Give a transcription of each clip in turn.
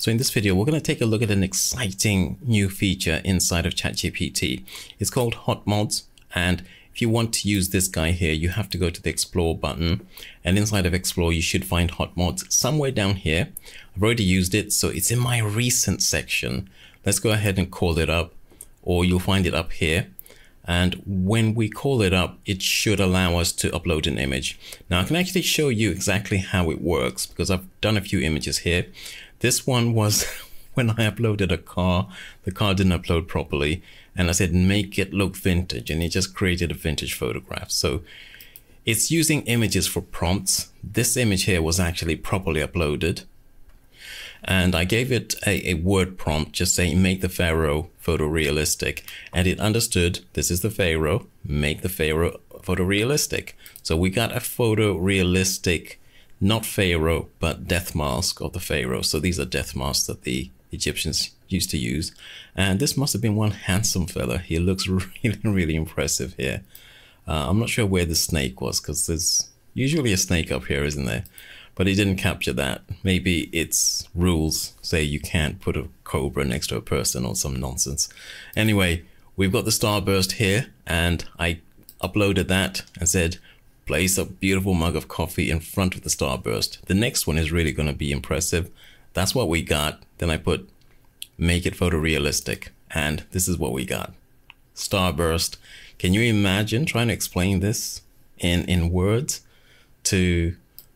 So in this video, we're going to take a look at an exciting new feature inside of ChatGPT. It's called Hot Mods. And if you want to use this guy here, you have to go to the Explore button. And inside of Explore, you should find Hot Mods somewhere down here. I've already used it, so it's in my recent section. Let's go ahead and call it up, or you'll find it up here. And when we call it up, it should allow us to upload an image. Now I can actually show you exactly how it works because I've done a few images here. This one was when I uploaded a car, the car didn't upload properly. And I said, make it look vintage. And it just created a vintage photograph. So it's using images for prompts. This image here was actually properly uploaded. And I gave it a, a word prompt, just saying, make the Pharaoh photorealistic. And it understood this is the Pharaoh, make the Pharaoh photorealistic. So we got a photorealistic not Pharaoh, but death mask of the Pharaoh. So these are death masks that the Egyptians used to use. And this must have been one handsome fella. He looks really, really impressive here. Uh, I'm not sure where the snake was because there's usually a snake up here, isn't there? But he didn't capture that. Maybe its rules say you can't put a cobra next to a person or some nonsense. Anyway, we've got the starburst here and I uploaded that and said, place a beautiful mug of coffee in front of the starburst. The next one is really going to be impressive. That's what we got. Then I put make it photorealistic. And this is what we got. Starburst. Can you imagine trying to explain this in, in words to,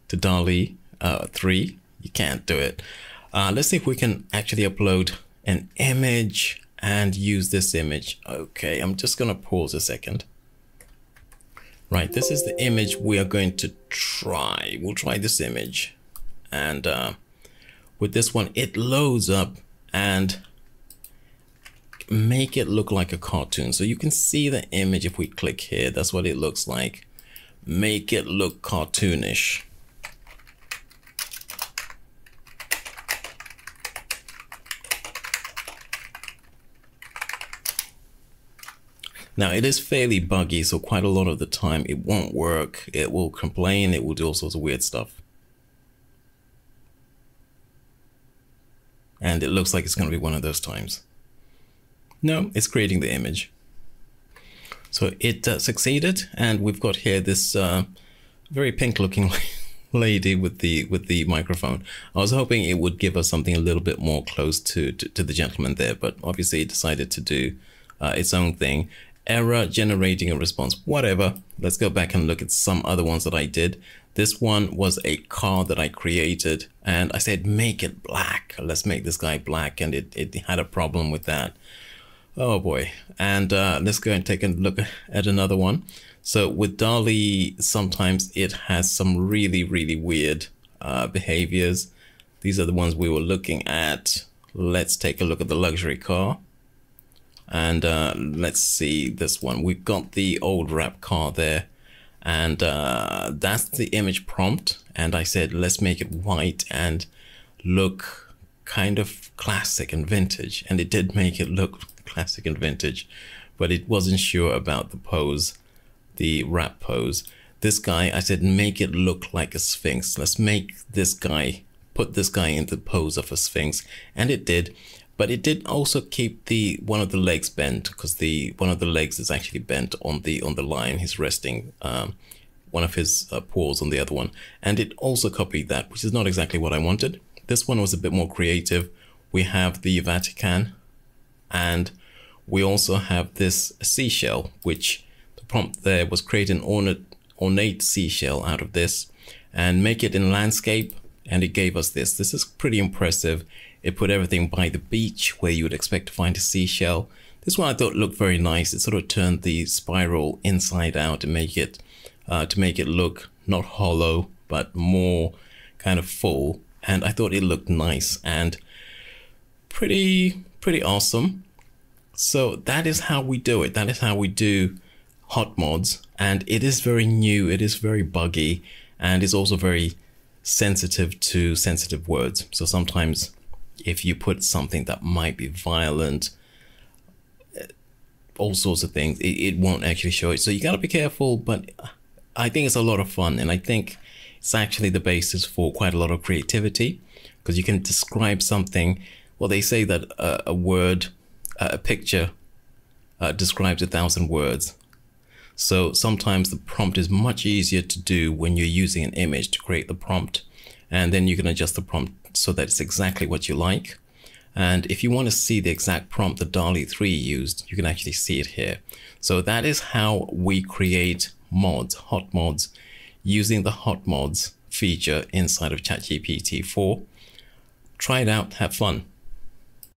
to DALL-E uh, 3? You can't do it. Uh, let's see if we can actually upload an image and use this image. Okay, I'm just going to pause a second. Right, this is the image we are going to try. We'll try this image. And uh, with this one, it loads up and make it look like a cartoon. So you can see the image if we click here. That's what it looks like. Make it look cartoonish. Now it is fairly buggy, so quite a lot of the time it won't work. It will complain, it will do all sorts of weird stuff. And it looks like it's going to be one of those times. No, it's creating the image. So it uh, succeeded, and we've got here this uh, very pink-looking lady with the with the microphone. I was hoping it would give us something a little bit more close to to, to the gentleman there, but obviously it decided to do uh, its own thing error generating a response, whatever. Let's go back and look at some other ones that I did. This one was a car that I created and I said, make it black. Let's make this guy black. And it, it had a problem with that. Oh boy. And uh, let's go and take a look at another one. So with DALL-E, sometimes it has some really, really weird uh, behaviors. These are the ones we were looking at. Let's take a look at the luxury car. And uh, let's see this one. We've got the old rap car there. And uh, that's the image prompt. And I said, let's make it white and look kind of classic and vintage. And it did make it look classic and vintage. But it wasn't sure about the pose, the rap pose. This guy, I said, make it look like a sphinx. Let's make this guy, put this guy in the pose of a sphinx. And it did but it did also keep the one of the legs bent because the one of the legs is actually bent on the on the line. He's resting um, one of his uh, paws on the other one. And it also copied that which is not exactly what I wanted. This one was a bit more creative. We have the Vatican and we also have this seashell which the prompt there was create an ornate, ornate seashell out of this and make it in landscape. And it gave us this. This is pretty impressive it put everything by the beach where you would expect to find a seashell. This one I thought looked very nice. It sort of turned the spiral inside out to make it uh, to make it look not hollow but more kind of full. And I thought it looked nice and pretty pretty awesome. So that is how we do it. That is how we do hot mods. And it is very new. It is very buggy and it's also very sensitive to sensitive words. So sometimes if you put something that might be violent, all sorts of things, it, it won't actually show it. So you got to be careful, but I think it's a lot of fun. And I think it's actually the basis for quite a lot of creativity. because you can describe something. Well, they say that a, a word, a picture, uh, describes a thousand words. So sometimes the prompt is much easier to do when you're using an image to create the prompt. And then you can adjust the prompt so that it's exactly what you like. And if you want to see the exact prompt that DALL-E 3 used, you can actually see it here. So that is how we create mods, hot mods, using the hot mods feature inside of ChatGPT 4. Try it out, have fun.